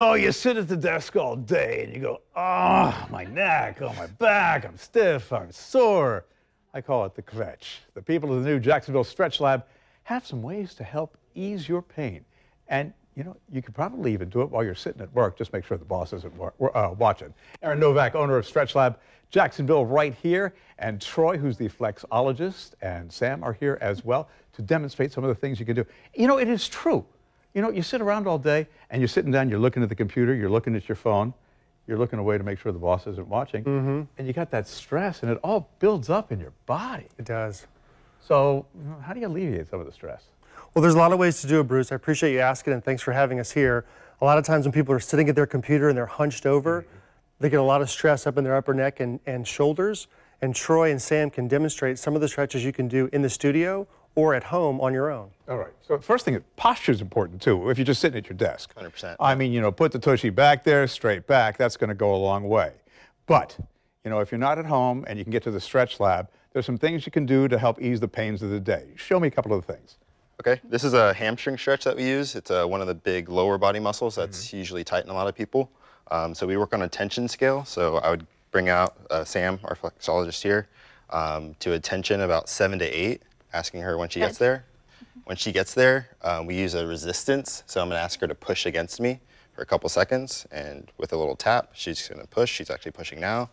Oh, you sit at the desk all day and you go, oh, my neck, oh, my back, I'm stiff, I'm sore. I call it the kvetch. The people of the new Jacksonville StretchLab have some ways to help ease your pain. And, you know, you could probably even do it while you're sitting at work. Just make sure the boss isn't uh, watching. Aaron Novak, owner of StretchLab Jacksonville, right here. And Troy, who's the flexologist, and Sam are here as well to demonstrate some of the things you can do. You know, it is true. You know, you sit around all day and you're sitting down, you're looking at the computer, you're looking at your phone, you're looking away to make sure the boss isn't watching, mm -hmm. and you got that stress and it all builds up in your body. It does. So, how do you alleviate some of the stress? Well, there's a lot of ways to do it, Bruce. I appreciate you asking and thanks for having us here. A lot of times when people are sitting at their computer and they're hunched over, mm -hmm. they get a lot of stress up in their upper neck and, and shoulders. And Troy and Sam can demonstrate some of the stretches you can do in the studio or at home on your own. All right. So first thing, posture is important too. If you're just sitting at your desk. 100%. I mean, you know, put the tushy back there, straight back. That's going to go a long way. But, you know, if you're not at home and you can get to the stretch lab, there's some things you can do to help ease the pains of the day. Show me a couple of the things. Okay, this is a hamstring stretch that we use. It's uh, one of the big lower body muscles that's mm -hmm. usually tight in a lot of people. Um, so we work on a tension scale. So I would bring out uh, Sam, our flexologist here, um, to a tension about seven to eight asking her when she gets there. When she gets there, um, we use a resistance. So I'm going to ask her to push against me for a couple seconds. And with a little tap, she's going to push. She's actually pushing now.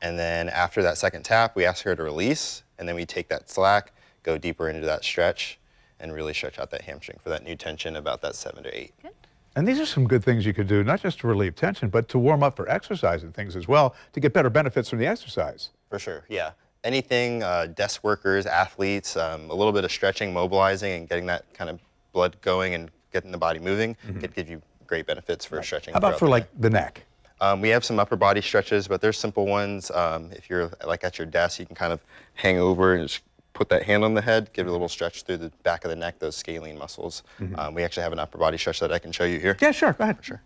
And then after that second tap, we ask her to release. And then we take that slack, go deeper into that stretch, and really stretch out that hamstring for that new tension about that seven to eight. Good. And these are some good things you could do, not just to relieve tension, but to warm up for exercise and things as well, to get better benefits from the exercise. For sure, yeah anything, uh, desk workers, athletes, um, a little bit of stretching, mobilizing, and getting that kind of blood going and getting the body moving mm -hmm. could give you great benefits for right. stretching. How about for like the neck? Um, we have some upper body stretches, but there's simple ones. Um, if you're like at your desk, you can kind of hang over and just put that hand on the head, give it a little stretch through the back of the neck, those scalene muscles. Mm -hmm. um, we actually have an upper body stretch that I can show you here. Yeah, sure, go ahead. For sure.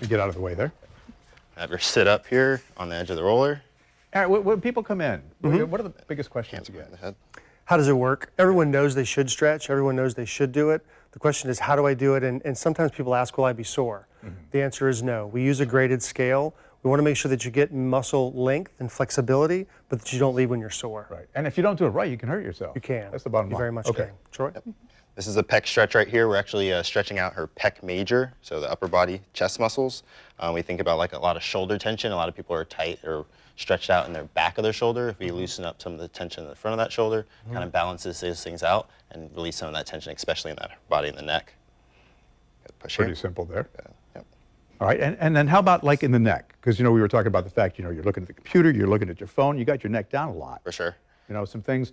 You get out of the way there. Have your sit up here on the edge of the roller. All right, when people come in, mm -hmm. what are the biggest questions you get? How does it work? Everyone knows they should stretch. Everyone knows they should do it. The question is, how do I do it? And, and sometimes people ask, will I be sore? Mm -hmm. The answer is no. We use a graded scale. We want to make sure that you get muscle length and flexibility, but that you don't leave when you're sore. Right. And if you don't do it right, you can hurt yourself. You can. That's the bottom you line. very much okay. can. Troy? Yep. This is a pec stretch right here. We're actually uh, stretching out her pec major, so the upper body chest muscles. Um, we think about like a lot of shoulder tension. A lot of people are tight or stretched out in their back of their shoulder. If we mm-hmm. loosen up some of the tension in the front of that shoulder, mm -hmm. kind of balances those things out and release some of that tension, especially in that body and the neck. Push Pretty here. simple there. Yeah. Yep. All right, and, and then how about like in the neck? Because, you know, we were talking about the fact, you know, you're looking at the computer, you're looking at your phone, you got your neck down a lot. For sure. You know, some things,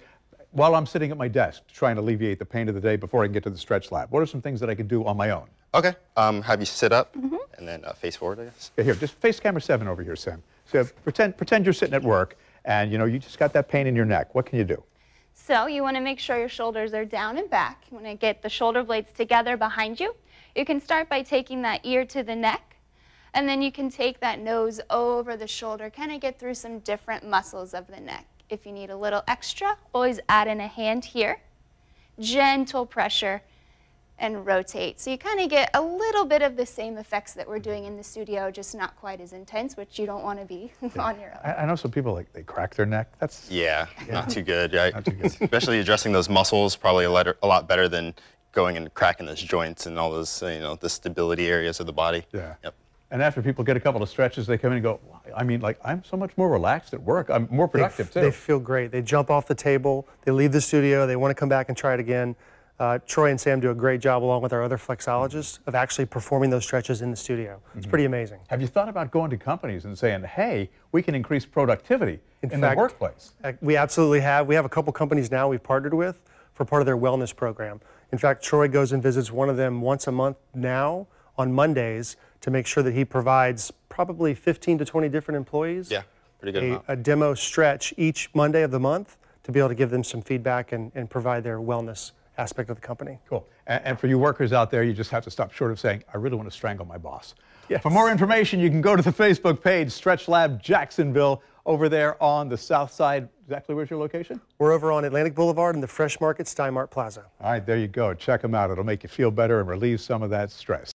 while I'm sitting at my desk trying to alleviate the pain of the day before I can get to the stretch lab, what are some things that I can do on my own? Okay, um, have you sit up mm -hmm. and then uh, face forward, I guess. Yeah, here, just face camera seven over here, Sam. So pretend, pretend you're sitting at work and you know you just got that pain in your neck. What can you do? So you want to make sure your shoulders are down and back. You want to get the shoulder blades together behind you. You can start by taking that ear to the neck, and then you can take that nose over the shoulder, kind of get through some different muscles of the neck. If you need a little extra, always add in a hand here. Gentle pressure and rotate. So you kind of get a little bit of the same effects that we're doing in the studio, just not quite as intense, which you don't want to be yeah. on your own. I, I, know some people like they crack their neck. That's yeah, yeah. not too good. Right? Not too good. Especially addressing those muscles, probably a, letter, a lot better than going and cracking those joints and all those you know the stability areas of the body. Yeah. Yep. And after people get a couple of stretches, they come in and go, I mean, like, I'm so much more relaxed at work. I'm more productive, they, too. They feel great. They jump off the table. They leave the studio. They want to come back and try it again. Uh, Troy and Sam do a great job, along with our other flexologists, of actually performing those stretches in the studio. It's mm -hmm. pretty amazing. Have you thought about going to companies and saying, hey, we can increase productivity in, in fact, the workplace? Uh, we absolutely have. We have a couple companies now we've partnered with for part of their wellness program. In fact, Troy goes and visits one of them once a month now on Mondays to make sure that he provides probably 15 to 20 different employees yeah, pretty good a, a demo stretch each Monday of the month to be able to give them some feedback and, and provide their wellness aspect of the company. Cool. And, and, for you workers out there, you just have to stop short of saying, I really want to strangle my boss. Yes. For more information, you can go to the Facebook page, StretchLab Jacksonville, over there on the south side. Exactly where's your location? We're over on Atlantic Boulevard in the Fresh Market Stein Mart Plaza. All right, there you go. Check them out. It'll make you feel better and relieve some of that stress.